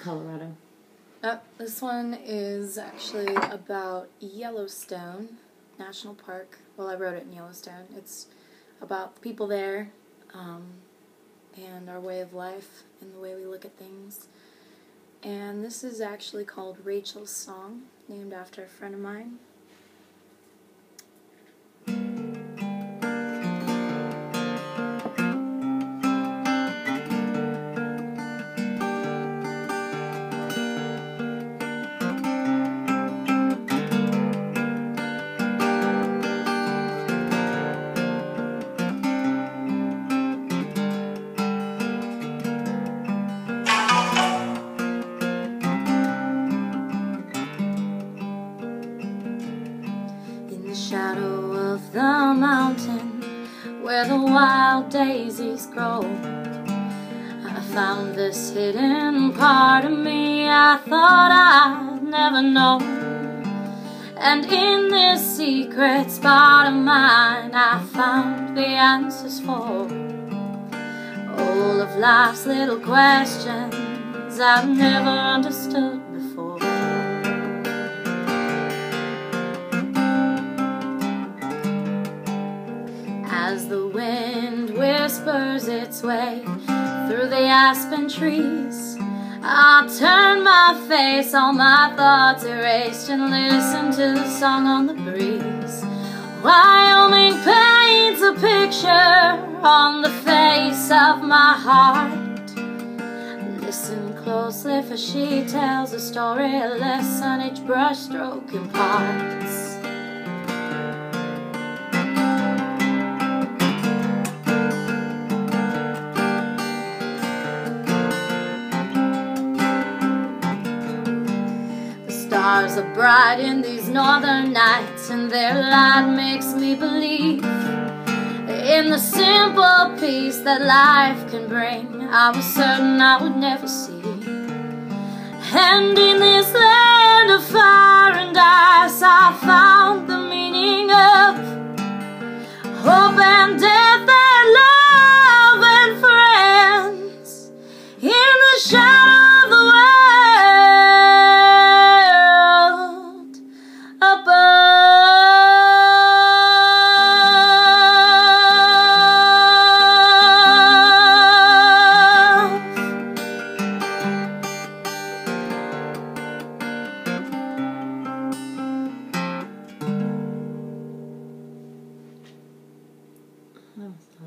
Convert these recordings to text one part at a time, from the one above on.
Colorado. Uh, this one is actually about Yellowstone National Park. Well, I wrote it in Yellowstone. It's about the people there um, and our way of life and the way we look at things. And this is actually called Rachel's Song, named after a friend of mine. The shadow of the mountain where the wild daisies grow, I found this hidden part of me I thought I'd never know. And in this secret spot of mine, I found the answers for all of life's little questions I've never understood As the wind whispers its way through the aspen trees, I'll turn my face, all my thoughts erased, and listen to the song on the breeze. Wyoming paints a picture on the face of my heart. Listen closely, for she tells a story, a lesson each brushstroke imparts. stars are bright in these northern nights, and their light makes me believe in the simple peace that life can bring. I was certain I would never see. And in this land of fire and ice, I found the meaning of hope and death and love and friends in the shadow.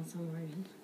I'm sorry.